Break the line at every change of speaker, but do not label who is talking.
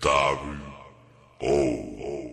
W O oh, oh.